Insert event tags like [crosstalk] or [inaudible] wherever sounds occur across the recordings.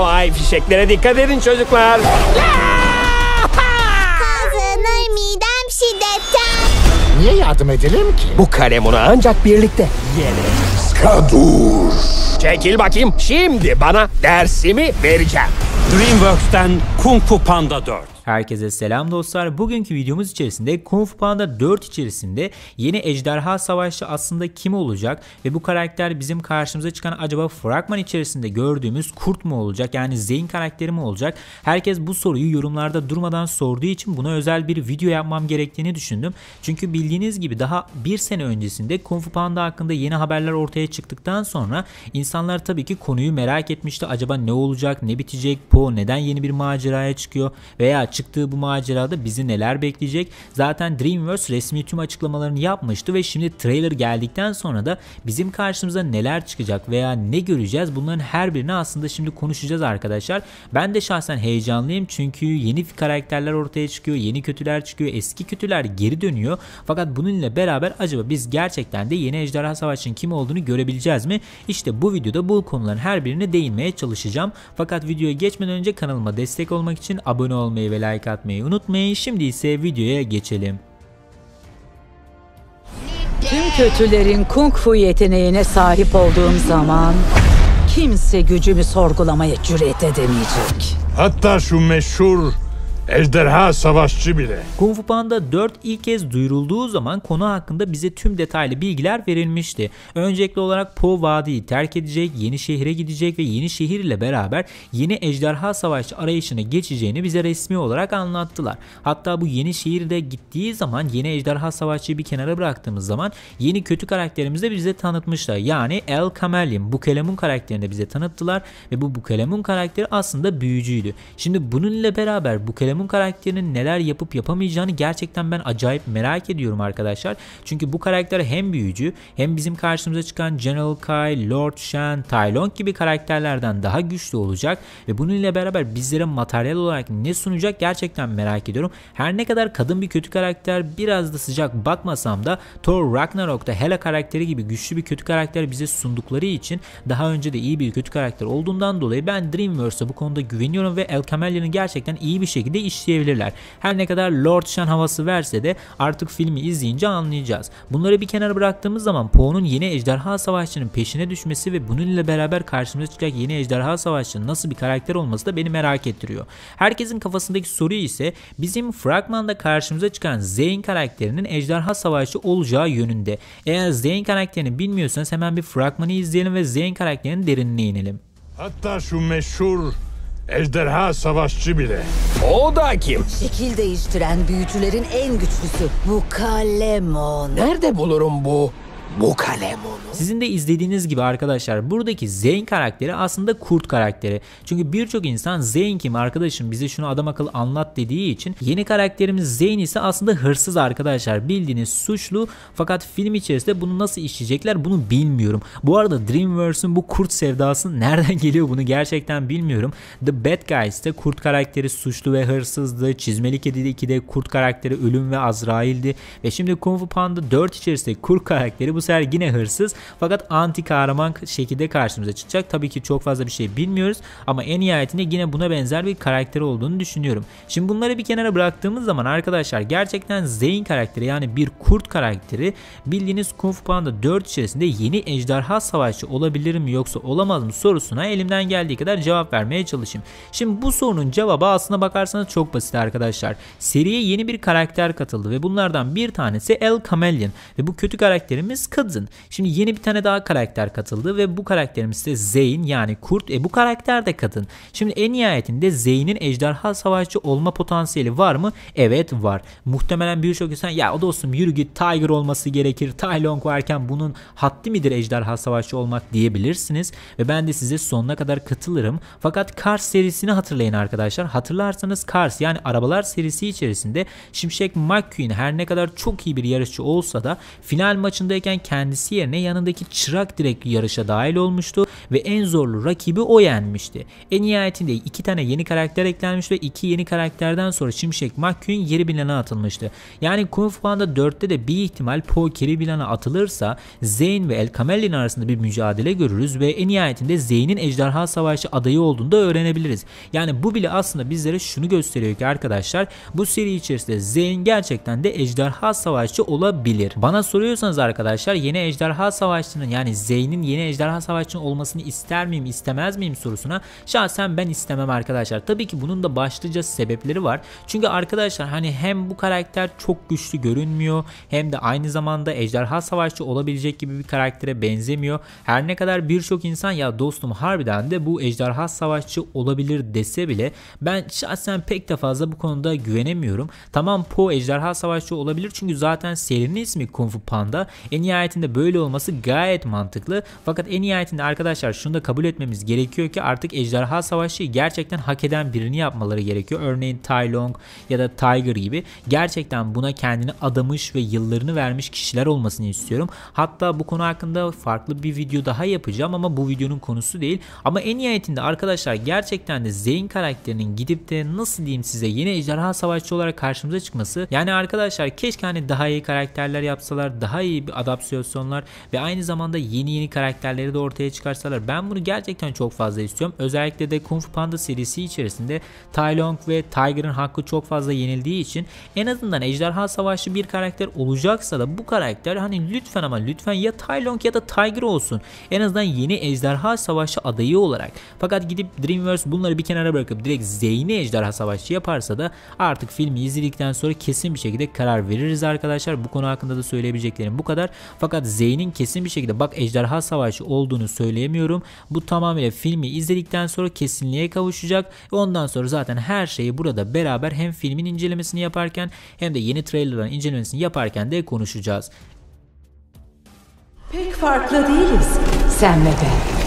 Havai fişeklere dikkat edin çocuklar. Kazanır midem şiddetten. Niye yardım edelim ki? Bu kalemunu ancak birlikte yeneriz. Kadur. Çekil bakayım. Şimdi bana dersimi vereceğim. DreamWorks'ten Kung Fu Panda 4. Herkese selam dostlar. Bugünkü videomuz içerisinde Kung Fu Panda 4 içerisinde yeni ejderha savaşçı aslında kim olacak ve bu karakter bizim karşımıza çıkan acaba fragman içerisinde gördüğümüz kurt mu olacak yani Zeyn karakteri mi olacak? Herkes bu soruyu yorumlarda durmadan sorduğu için buna özel bir video yapmam gerektiğini düşündüm. Çünkü bildiğiniz gibi daha bir sene öncesinde Kung Fu Panda hakkında yeni haberler ortaya çıktıktan sonra insanlar tabii ki konuyu merak etmişti. Acaba ne olacak, ne bitecek, Po neden yeni bir maceraya çıkıyor veya çıktığı bu macerada bizi neler bekleyecek? Zaten DreamWorks resmi tüm açıklamalarını yapmıştı ve şimdi trailer geldikten sonra da bizim karşımıza neler çıkacak veya ne göreceğiz bunların her birini aslında şimdi konuşacağız arkadaşlar. Ben de şahsen heyecanlıyım çünkü yeni karakterler ortaya çıkıyor, yeni kötüler çıkıyor, eski kötüler geri dönüyor. Fakat bununla beraber acaba biz gerçekten de yeni Ejderha Savaşı'nın kim olduğunu görebileceğiz mi? İşte bu videoda bu konuların her birine değinmeye çalışacağım. Fakat videoya geçmeden önce kanalıma destek olmak için abone olmayı ve like atmayı unutmayın. Şimdi ise videoya geçelim. Tüm kötülerin kung fu yeteneğine sahip olduğum zaman kimse gücümü sorgulamaya cüret edemeyecek. Hatta şu meşhur ejderha savaşçı bile. Kung Fu Panda 4 ilk kez duyurulduğu zaman konu hakkında bize tüm detaylı bilgiler verilmişti. Öncelikli olarak Po Vadi'yi terk edecek, yeni şehre gidecek ve yeni şehir ile beraber yeni ejderha savaşçı arayışına geçeceğini bize resmi olarak anlattılar. Hatta bu yeni şehirde gittiği zaman yeni ejderha savaşçıyı bir kenara bıraktığımız zaman yeni kötü karakterimizi de bize tanıtmışlar. Yani El Kamelion, Bukelemun karakterini de bize tanıttılar ve bu Bukelemun karakteri aslında büyücüydü. Şimdi bununla beraber Bukelemun karakterinin neler yapıp yapamayacağını gerçekten ben acayip merak ediyorum arkadaşlar. Çünkü bu karakter hem büyücü hem bizim karşımıza çıkan General Kai, Lord Shen, Tai Lung gibi karakterlerden daha güçlü olacak ve bununla beraber bizlere materyal olarak ne sunacak gerçekten merak ediyorum. Her ne kadar kadın bir kötü karakter biraz da sıcak bakmasam da Thor Ragnarok'ta Hela karakteri gibi güçlü bir kötü karakter bize sundukları için daha önce de iyi bir kötü karakter olduğundan dolayı ben DreamWorks'a bu konuda güveniyorum ve El Camelion'ı gerçekten iyi bir şekilde işleyebilirler. Her ne kadar Lord Shen havası verse de artık filmi izleyince anlayacağız. Bunları bir kenara bıraktığımız zaman Poe'nun yeni ejderha savaşçının peşine düşmesi ve bununla beraber karşımıza çıkacak yeni ejderha savaşçının nasıl bir karakter olması da beni merak ettiriyor. Herkesin kafasındaki soru ise bizim fragmanda karşımıza çıkan Zeyn karakterinin ejderha savaşçı olacağı yönünde. Eğer Zeyn karakterini bilmiyorsanız hemen bir fragmanı izleyelim ve Zeyn karakterinin derinine inelim. Hatta şu meşhur ejderha savaşçı bile. O da kim? Şekil değiştiren büyücülerin en güçlüsü bu Kalemon. Nerede bulurum bu bu kalemunu? Sizin de izlediğiniz gibi arkadaşlar buradaki Zeyn karakteri aslında kurt karakteri. Çünkü birçok insan Zeyn kim arkadaşım bize şunu adam akıllı anlat dediği için yeni karakterimiz Zeyn ise aslında hırsız arkadaşlar. Bildiğiniz suçlu fakat film içerisinde bunu nasıl işleyecekler bunu bilmiyorum. Bu arada DreamWorks'un bu kurt sevdası nereden [laughs] geliyor bunu gerçekten bilmiyorum. The Bad Guys'te kurt karakteri suçlu ve hırsızdı. Çizmeli Kedi'de 2'de kurt karakteri ölüm ve Azrail'di. Ve şimdi Kung Fu Panda 4 içerisinde kurt karakteri bu sefer yine hırsız fakat anti kahraman şekilde karşımıza çıkacak. Tabii ki çok fazla bir şey bilmiyoruz ama en nihayetinde yine buna benzer bir karakter olduğunu düşünüyorum. Şimdi bunları bir kenara bıraktığımız zaman arkadaşlar gerçekten Zeyn karakteri yani bir kurt karakteri bildiğiniz Kung Fu Panda 4 içerisinde yeni ejderha savaşçı olabilir mi yoksa olamaz mı sorusuna elimden geldiği kadar cevap vermeye çalışayım. Şimdi bu sorunun cevabı aslına bakarsanız çok basit arkadaşlar. Seriye yeni bir karakter katıldı ve bunlardan bir tanesi El Chameleon ve bu kötü karakterimiz kadın. Şimdi yeni bir tane daha karakter katıldı ve bu karakterimiz de Zeyn yani kurt. E bu karakter de kadın. Şimdi en nihayetinde Zeyn'in ejderha savaşçı olma potansiyeli var mı? Evet var. Muhtemelen birçok insan ya o dostum yürü git Tiger olması gerekir. [laughs] Tai Lung varken bunun haddi midir ejderha savaşçı olmak diyebilirsiniz. Ve ben de size sonuna kadar katılırım. Fakat Cars serisini hatırlayın arkadaşlar. Hatırlarsanız Cars yani arabalar serisi içerisinde Şimşek McQueen her ne kadar çok iyi bir yarışçı olsa da final maçındayken kendisi yerine yanındaki çırak direkt yarışa dahil olmuştu ve en zorlu rakibi o yenmişti. En nihayetinde iki tane yeni karakter eklenmiş ve iki yeni karakterden sonra Şimşek McQueen yeri bilana atılmıştı. Yani Kung Fu Panda 4'te de bir ihtimal Po geri bilana atılırsa Zayn ve El Kamellin arasında bir mücadele görürüz ve en nihayetinde Zayn'in Ejderha Savaşı adayı olduğunu da öğrenebiliriz. Yani bu bile aslında bizlere şunu gösteriyor ki arkadaşlar bu seri içerisinde Zayn gerçekten de Ejderha Savaşçı olabilir. Bana soruyorsanız arkadaşlar yeni Ejderha Savaşçının yani Zayn'in yeni Ejderha Savaşçının olmasını ister miyim istemez miyim sorusuna şahsen ben istemem arkadaşlar. Tabii ki bunun da başlıca sebepleri var. Çünkü arkadaşlar hani hem bu karakter çok güçlü görünmüyor hem de aynı zamanda Ejderha Savaşçı olabilecek gibi bir karaktere benzemiyor. Her ne kadar birçok insan ya dostum harbiden de bu Ejderha Savaşçı olabilir dese bile ben şahsen pek de fazla bu konuda güvenemiyorum. Tamam Po Ejderha Savaşçı olabilir çünkü zaten serinin ismi Kung Fu Panda. En nihayetinde böyle olması gayet mantıklı. Fakat en nihayetinde arkadaşlar şunu da kabul etmemiz gerekiyor ki artık Ejderha Savaşçı gerçekten hak eden birini yapmaları gerekiyor. Örneğin Tai Long ya da Tiger gibi gerçekten buna kendini adamış ve yıllarını vermiş kişiler olmasını istiyorum. Hatta bu konu hakkında farklı bir video daha yapacağım ama bu videonun konusu değil. Ama en nihayetinde arkadaşlar gerçekten de Zeyn karakterinin gidip de nasıl diyeyim size yeni ejderha savaşçı olarak karşımıza çıkması. Yani arkadaşlar keşke hani daha iyi karakterler yapsalar, daha iyi bir adaptasyonlar ve aynı zamanda yeni yeni karakterleri de ortaya çıkarsalar. Ben bunu gerçekten çok fazla istiyorum. Özellikle de Kung Fu Panda serisi içerisinde Tai Long ve Tiger'ın hakkı çok fazla yenildiği için en azından ejderha savaşçı bir karakter olacaksa da bu karakter hani lütfen ama lütfen ya Tai Long ya da Tiger olsun. En azından yeni ejderha savaşı adayı olarak. Fakat gidip Dreamworks bunları bir kenara bırakıp direkt Zeyn'i ejderha savaşçı yaparsa da artık filmi izledikten sonra kesin bir şekilde karar veririz arkadaşlar. Bu konu hakkında da söyleyebileceklerim bu kadar. Fakat Zeyn'in kesin bir şekilde bak ejderha savaşı olduğunu söyleyemiyorum. Bu tamamıyla filmi izledikten sonra kesinliğe kavuşacak. Ve ondan sonra zaten her şeyi burada beraber hem filmin incelemesini yaparken hem de yeni trailerların incelemesini yaparken de konuşacağız. Pek farklı değiliz. Sen ve ben.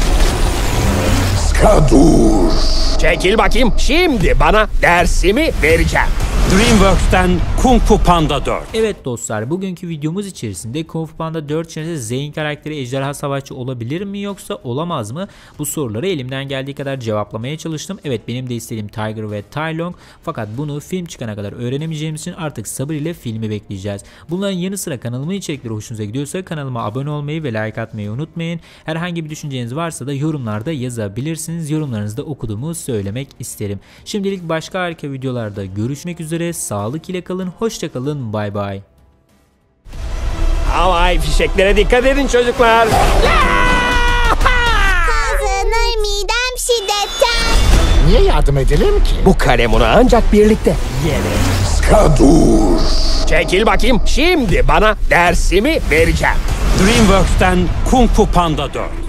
Skadur. Çekil bakayım. Şimdi bana dersimi vereceğim. DreamWorks'ten Kung Fu Panda 4. Evet dostlar bugünkü videomuz içerisinde Kung Fu Panda 4 içerisinde Zayn karakteri ejderha savaşçı olabilir mi yoksa olamaz mı? Bu soruları elimden geldiği kadar cevaplamaya çalıştım. Evet benim de istediğim Tiger ve Tai Long fakat bunu film çıkana kadar öğrenemeyeceğimiz için artık sabır ile filmi bekleyeceğiz. Bunların yanı sıra kanalımın içerikleri hoşunuza gidiyorsa kanalıma abone olmayı ve like atmayı unutmayın. Herhangi bir düşünceniz varsa da yorumlarda yazabilirsiniz. Yorumlarınızı da okuduğumu söylemek isterim. Şimdilik başka harika videolarda görüşmek üzere. Sağlık ile kalın. Hoşça kalın. Bay bay. Havai fişeklere dikkat edin çocuklar. Kazanır midem şiddetten. Niye yardım edelim ki? Bu kalem onu ancak birlikte yeneriz. Skadur. Çekil bakayım. Şimdi bana dersimi vereceğim. DreamWorks'ten Kung Fu Panda 4.